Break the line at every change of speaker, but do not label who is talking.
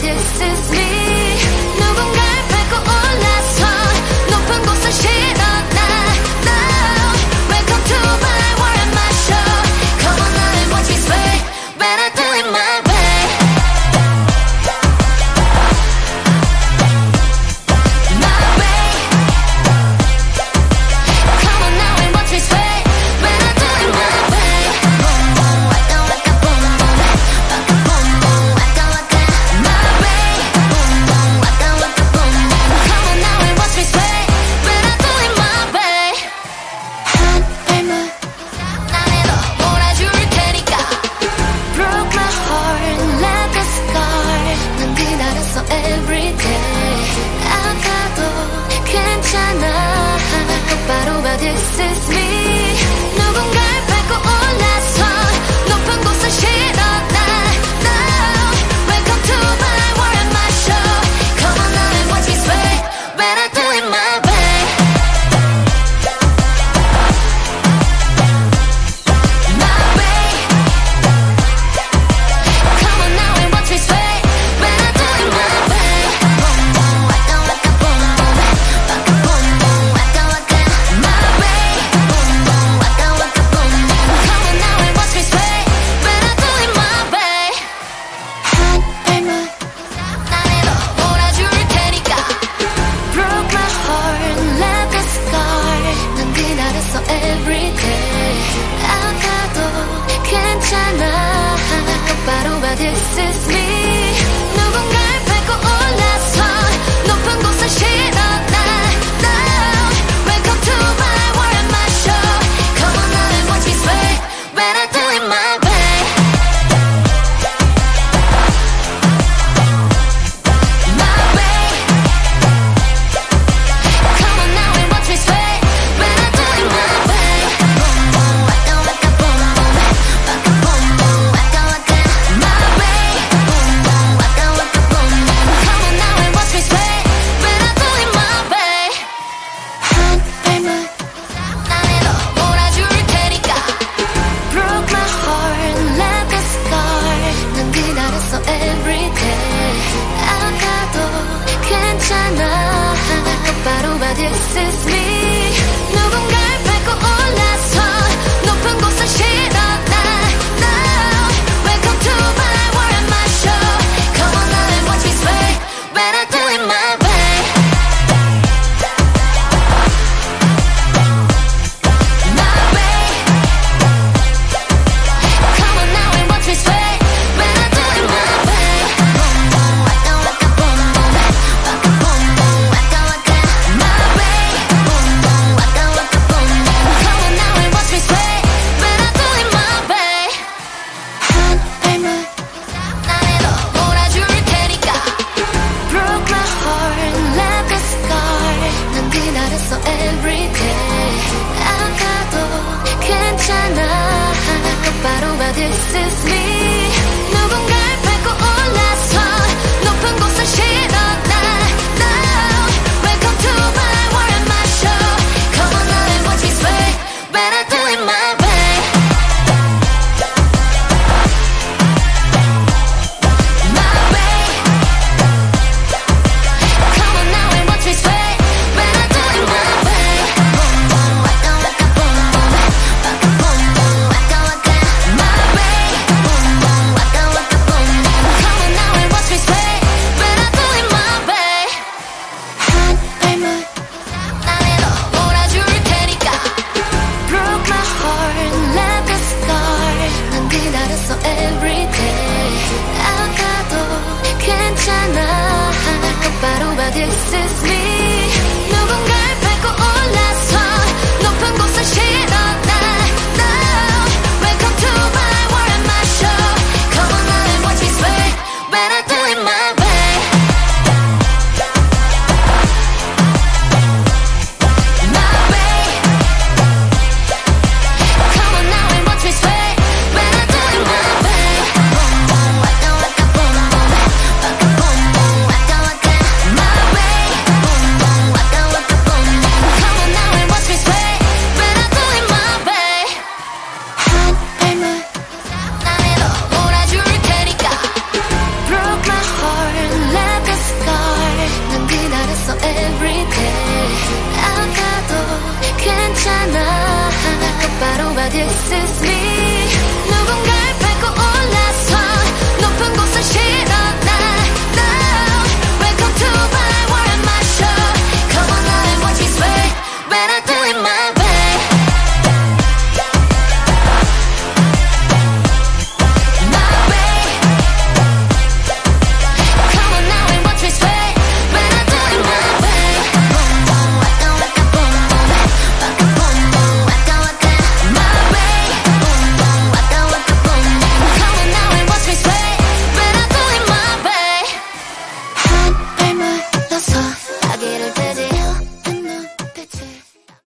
this is me. this is me. 바로바 this is me 바로 but this is me. this is me.